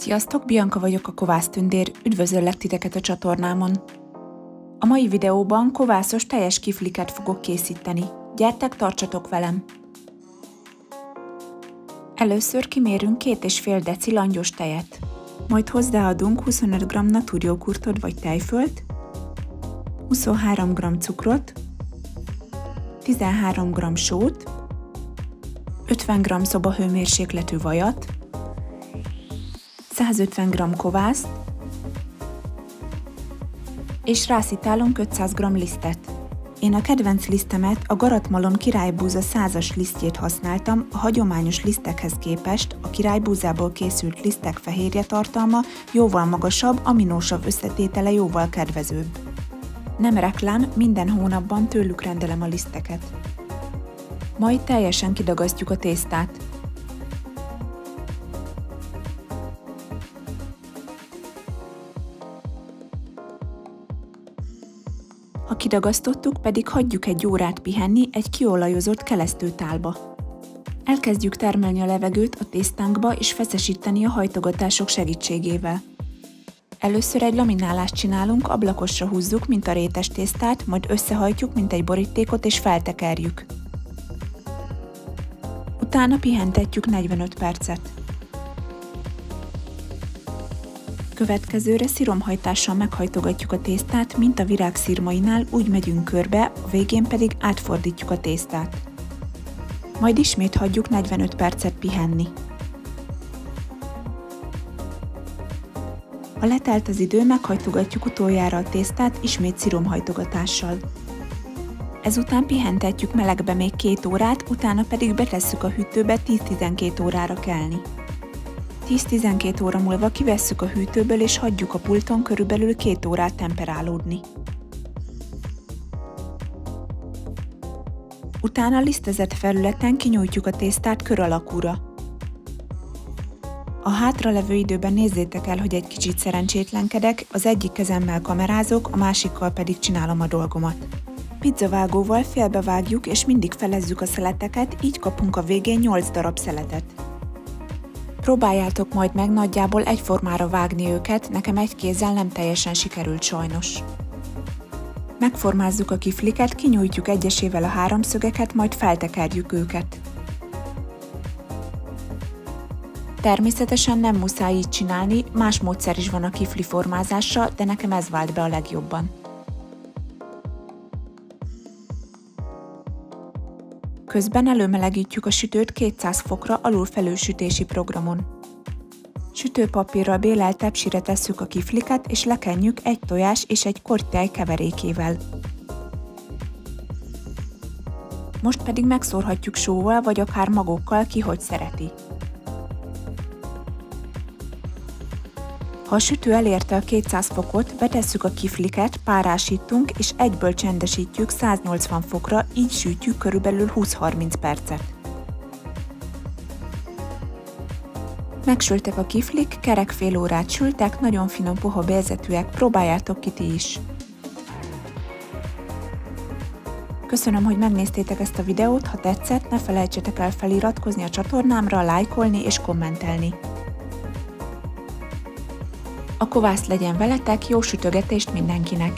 Sziasztok, Bianca vagyok a Kovász Tündér, üdvözöllek titeket a csatornámon. A mai videóban kovászos teljes kifliket fogok készíteni. Gyertek, tartsatok velem! Először kimérünk 2,5 deci langyos tejet. Majd hozzáadunk 25 g naturjókurtot vagy tejfölt, 23 g cukrot, 13 g sót, 50 g szobahőmérsékletű vajat, 150 g kovászt, és rászitálunk 500 g lisztet. Én a kedvenc lisztemet, a garatmalom királybúza százas lisztjét használtam, a hagyományos lisztekhez képest a királybúzából készült lisztek fehérje tartalma jóval magasabb, aminósabb összetétele jóval kedvezőbb. Nem reklám, minden hónapban tőlük rendelem a liszteket. Majd teljesen kidagasztjuk a tésztát. Ha kidagasztottuk, pedig hagyjuk egy órát pihenni egy kiolajozott kelesztőtálba. Elkezdjük termelni a levegőt a tésztánkba és feszesíteni a hajtogatások segítségével. Először egy laminálást csinálunk, ablakosra húzzuk, mint a rétes tésztát, majd összehajtjuk, mint egy borítékot és feltekerjük. Utána pihentetjük 45 percet. Következőre sziromhajtással meghajtogatjuk a tésztát, mint a virág szirmainál, úgy megyünk körbe, a végén pedig átfordítjuk a tésztát. Majd ismét hagyjuk 45 percet pihenni. Ha letelt az idő, meghajtogatjuk utoljára a tésztát ismét sziromhajtogatással. Ezután pihentetjük melegbe még két órát, utána pedig betesszük a hűtőbe 10-12 órára kelni. 10-12 óra múlva kivesszük a hűtőből és hagyjuk a pulton körülbelül 2 órát temperálódni. Utána lisztezett felületen kinyújtjuk a tésztát kör alakúra. A hátralevő időben nézzétek el, hogy egy kicsit szerencsétlenkedek, az egyik kezemmel kamerázok, a másikkal pedig csinálom a dolgomat. Pizzavágóval félbevágjuk és mindig felezzük a szeleteket, így kapunk a végén 8 darab szeletet. Próbáljátok majd meg nagyjából egyformára vágni őket, nekem egy kézzel nem teljesen sikerült sajnos. Megformázzuk a kifliket, kinyújtjuk egyesével a háromszögeket, majd feltekerjük őket. Természetesen nem muszáj így csinálni, más módszer is van a kifli formázásra, de nekem ez vált be a legjobban. Közben előmelegítjük a sütőt 200 fokra alulfelősütési programon. Sütőpapírral bélelt tepsire tesszük a kifliket, és lekenjük egy tojás és egy kortyáj keverékével. Most pedig megszórhatjuk sóval, vagy akár magokkal, ki hogy szereti. Ha a sütő elérte a 200 fokot, betesszük a kifliket, párásítunk és egyből csendesítjük 180 fokra, így sütjük körülbelül 20-30 percet. Megsültek a kiflik, kerek fél órát sültek, nagyon finom puha bélzetűek, próbáljátok ki ti is! Köszönöm, hogy megnéztétek ezt a videót, ha tetszett, ne felejtsetek el feliratkozni a csatornámra, lájkolni és kommentelni. A kovász legyen veletek, jó sütögetést mindenkinek!